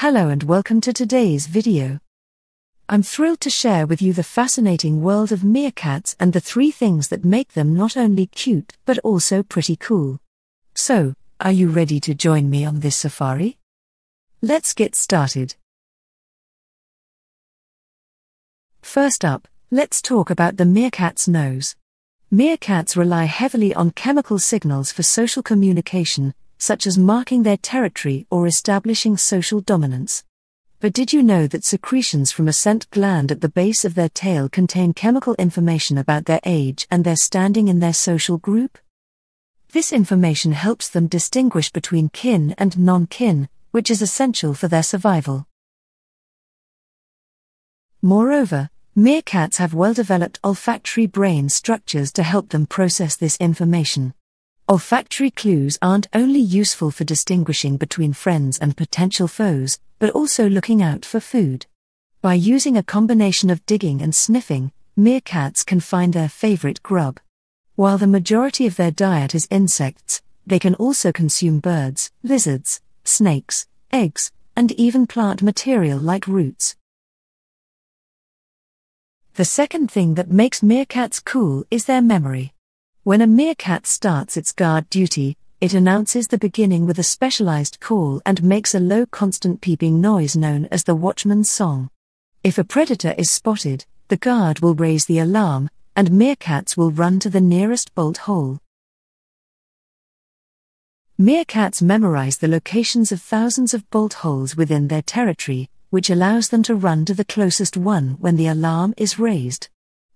Hello and welcome to today's video. I'm thrilled to share with you the fascinating world of meerkats and the three things that make them not only cute but also pretty cool. So, are you ready to join me on this safari? Let's get started. First up, let's talk about the meerkat's nose. Meerkats rely heavily on chemical signals for social communication, such as marking their territory or establishing social dominance. But did you know that secretions from a scent gland at the base of their tail contain chemical information about their age and their standing in their social group? This information helps them distinguish between kin and non kin, which is essential for their survival. Moreover, Meerkats have well developed olfactory brain structures to help them process this information. Olfactory clues aren't only useful for distinguishing between friends and potential foes, but also looking out for food. By using a combination of digging and sniffing, meerkats can find their favorite grub. While the majority of their diet is insects, they can also consume birds, lizards, snakes, eggs, and even plant material like roots. The second thing that makes meerkats cool is their memory. When a meerkat starts its guard duty, it announces the beginning with a specialized call and makes a low constant peeping noise known as the watchman's song. If a predator is spotted, the guard will raise the alarm, and meerkats will run to the nearest bolt hole. Meerkats memorize the locations of thousands of bolt holes within their territory, which allows them to run to the closest one when the alarm is raised.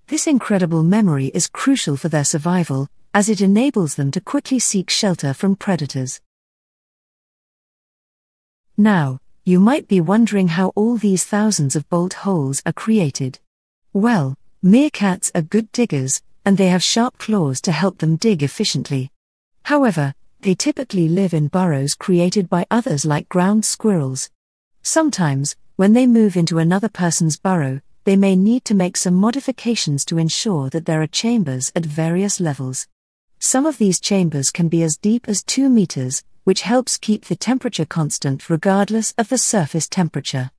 This incredible memory is crucial for their survival, as it enables them to quickly seek shelter from predators. Now, you might be wondering how all these thousands of bolt holes are created. Well, meerkats are good diggers, and they have sharp claws to help them dig efficiently. However, they typically live in burrows created by others like ground squirrels. Sometimes, when they move into another person's burrow, they may need to make some modifications to ensure that there are chambers at various levels. Some of these chambers can be as deep as 2 meters, which helps keep the temperature constant regardless of the surface temperature.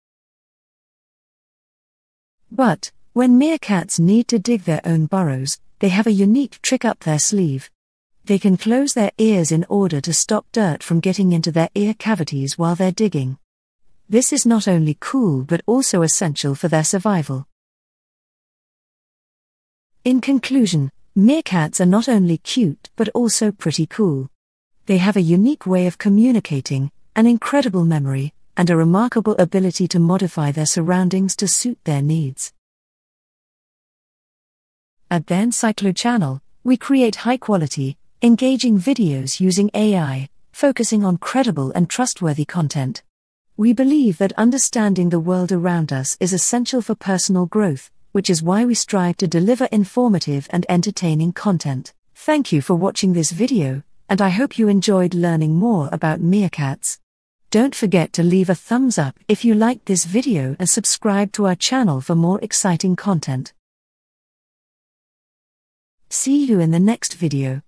But, when meerkats need to dig their own burrows, they have a unique trick up their sleeve. They can close their ears in order to stop dirt from getting into their ear cavities while they're digging. This is not only cool but also essential for their survival. In conclusion, meerkats are not only cute but also pretty cool. They have a unique way of communicating, an incredible memory, and a remarkable ability to modify their surroundings to suit their needs. At the Encyclo channel, we create high quality, engaging videos using AI, focusing on credible and trustworthy content. We believe that understanding the world around us is essential for personal growth, which is why we strive to deliver informative and entertaining content. Thank you for watching this video, and I hope you enjoyed learning more about meerkats. Don't forget to leave a thumbs up if you liked this video and subscribe to our channel for more exciting content. See you in the next video.